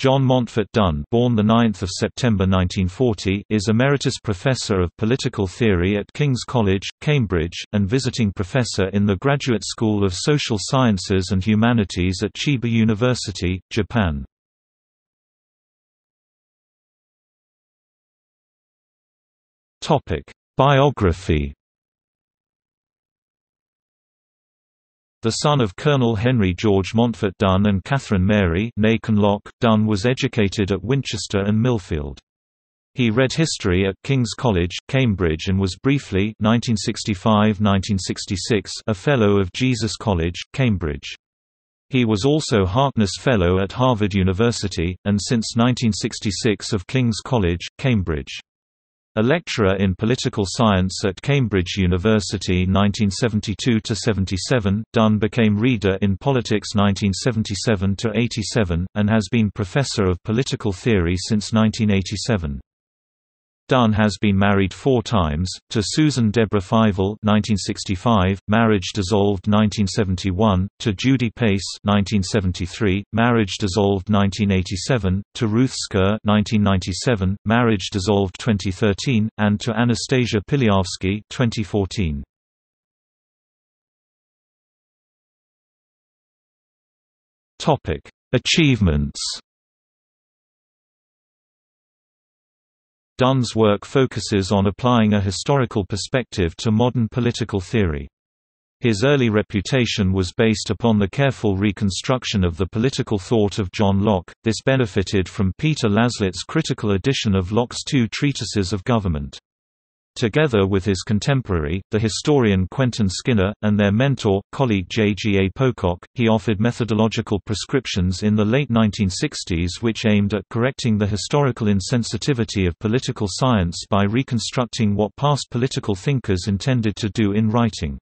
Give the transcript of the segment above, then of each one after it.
John Montfort Dunn, born the 9th of September 1940 is Emeritus Professor of Political Theory at King's College, Cambridge, and visiting professor in the Graduate School of Social Sciences and Humanities at Chiba University, Japan. Topic: Biography The son of Colonel Henry George Montfort Dunn and Catherine Mary Dunn was educated at Winchester and Millfield. He read history at King's College, Cambridge and was briefly 1965–1966 a Fellow of Jesus College, Cambridge. He was also Harkness Fellow at Harvard University, and since 1966 of King's College, Cambridge. A lecturer in political science at Cambridge University 1972–77, Dunn became Reader in Politics 1977–87, and has been Professor of Political Theory since 1987. Dunn has been married four times, to Susan Deborah Fyvel 1965, marriage dissolved 1971, to Judy Pace 1973, marriage dissolved 1987, to Ruth Scurr 1997, marriage dissolved 2013, and to Anastasia Piliavsky 2014. Achievements Dunn's work focuses on applying a historical perspective to modern political theory. His early reputation was based upon the careful reconstruction of the political thought of John Locke. This benefited from Peter Laslett's critical edition of Locke's two treatises of government. Together with his contemporary, the historian Quentin Skinner, and their mentor, colleague J. G. A. Pocock, he offered methodological prescriptions in the late 1960s which aimed at correcting the historical insensitivity of political science by reconstructing what past political thinkers intended to do in writing.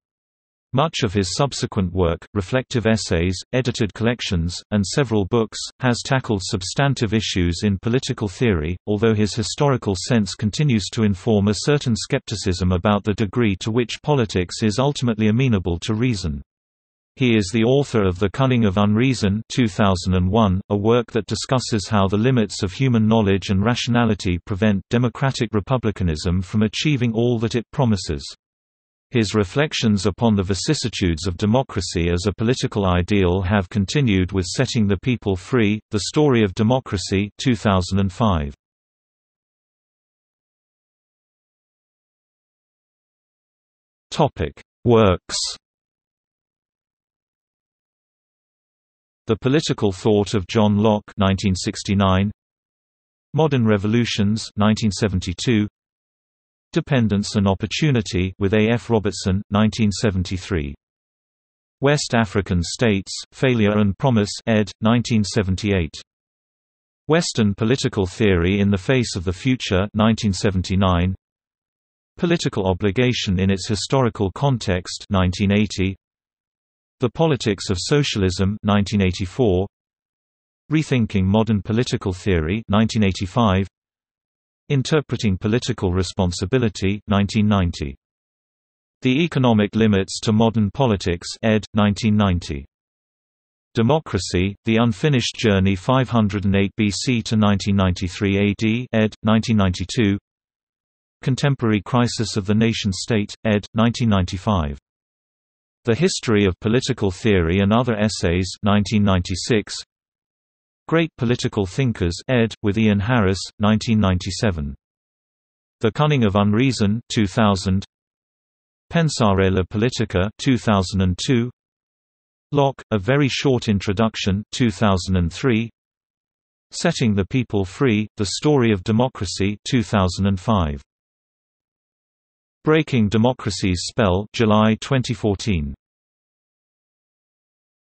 Much of his subsequent work, reflective essays, edited collections, and several books, has tackled substantive issues in political theory, although his historical sense continues to inform a certain skepticism about the degree to which politics is ultimately amenable to reason. He is the author of The Cunning of Unreason 2001, a work that discusses how the limits of human knowledge and rationality prevent democratic republicanism from achieving all that it promises. His reflections upon the vicissitudes of democracy as a political ideal have continued with Setting the People Free, The Story of Democracy 2005. Works. The Political Thought of John Locke 1969, Modern Revolutions 1972, Dependence and Opportunity with A. F. Robertson, 1973. West African States, Failure and Promise ed. 1978. Western Political Theory in the Face of the Future 1979. Political Obligation in its Historical Context 1980. The Politics of Socialism 1984. Rethinking Modern Political Theory 1985. Interpreting Political Responsibility 1990. The Economic Limits to Modern Politics ed. 1990. Democracy, The Unfinished Journey 508 BC to 1993 AD ed. 1992. Contemporary Crisis of the Nation-State, ed. 1995. The History of Political Theory and Other Essays 1996. Great Political Thinkers ed., with Ian Harris, 1997. The Cunning of Unreason 2000. Pensare la Politica 2002. Locke, A Very Short Introduction 2003. Setting the People Free, The Story of Democracy 2005. Breaking Democracy's Spell July 2014.